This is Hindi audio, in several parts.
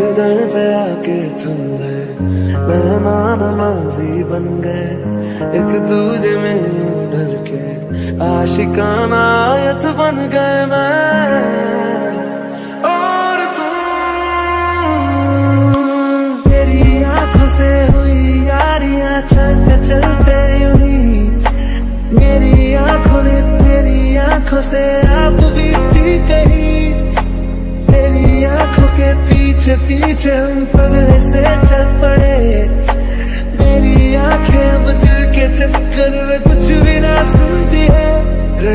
मेरे दर पे आके तुम गए। मेहमान माजी बन गए। एक दूजे में डर के आशिकाना आयत बन गए। मैं पीछे पीछे हम पगले से चल पड़े। मेरी आँखें अब दिल के चक्कर में कुछ भी ना सुनती है।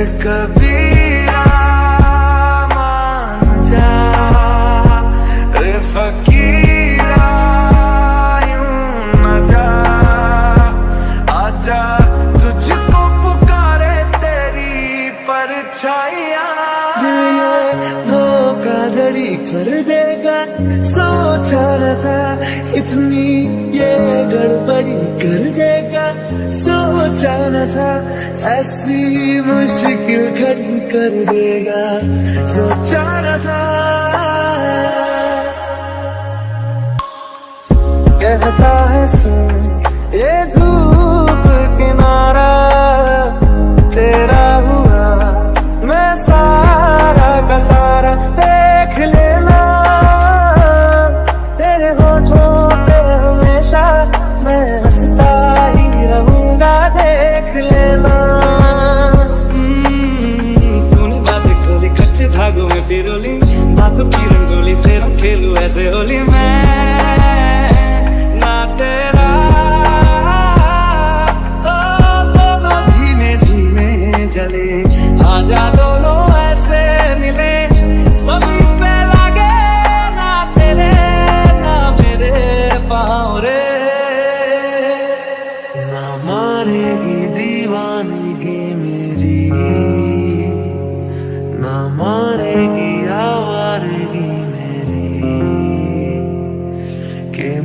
कभी मान जा। रे फकीरा। सोचा न था ऐसी मुश्किल खड़ी कर देगा। सोचा न था। कहता है सुन, ये धूप किनारा, तेरा हुआ मैं सारा का सारा। देख लेना, तेरे होठों पे हमेशा मैं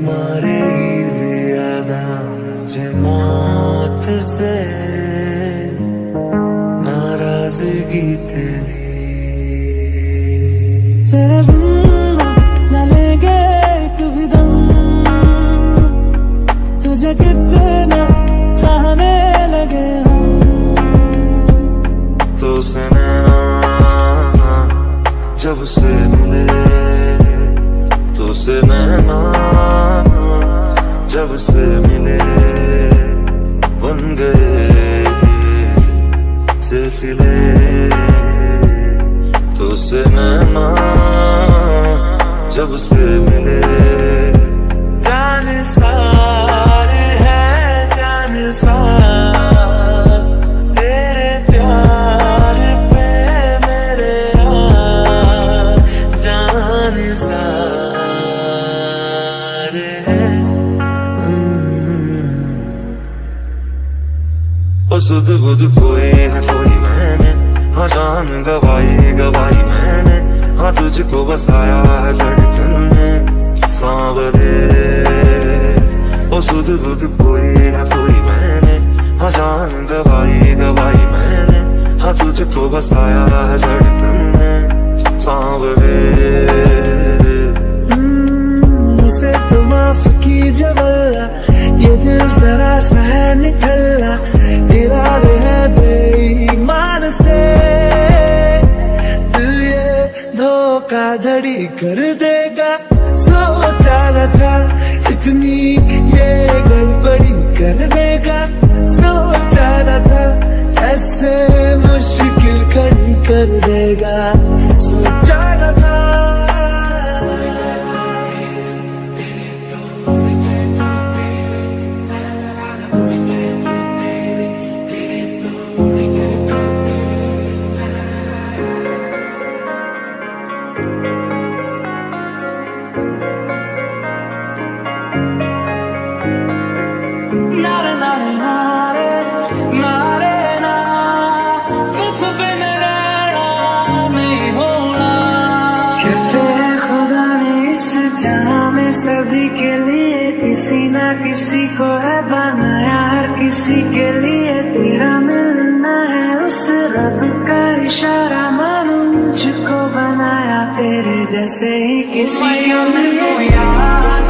मारेगी ज़्यादा मुझे मौत से जब से मिले बन गए सिलसिले। तुझसे मैं माँ जब से मिले। सुध बुध कोई है, कोई मैंने। हाँ जान गवाई गवाई मैंने। हाँ तुझको बसाया है धड़कन में सांवरे। ओ सुध बुध कोई है, कोई मैंने। हाँ जान गवाई गवाई मैंने। हाँ तुझको बसाया है धड़कन में सांवरे। इसे तो माफ़ कीजिए ये दिल जरा सा है निकलना इरादे है बेईमान से। दिल ये धोखाधड़ी कर देगा किसी न किसी को है बनाया, हर किसी के लिए तेरा मिलना है उस रब का इशारा। मानो मुझको बनाया तेरे जैसे ही किसी को लिए यार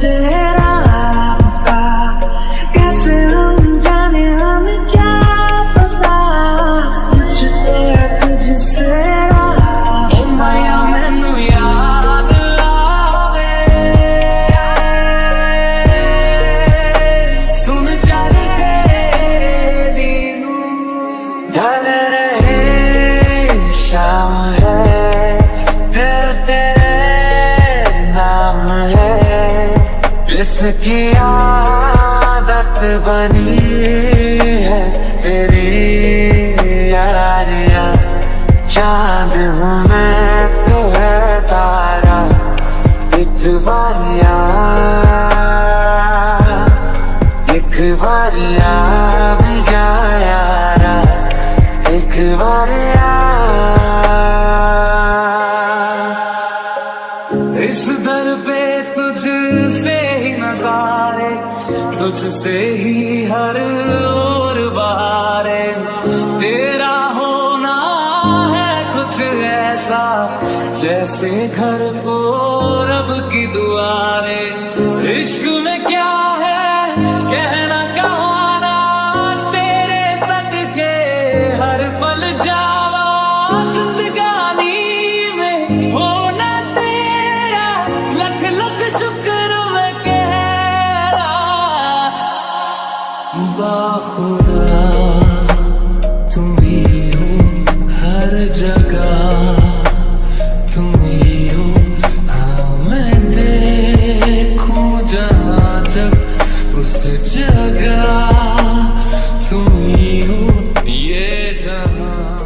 said जिसकी आदत बनी है तेरी यारिया। चाँद में तो है तारा, एक बारिया एक भी जाया एक बारिया से ही हर और बारे। तेरा होना है कुछ ऐसा, जैसे घर को रब की दुआरे। इश्क Oh.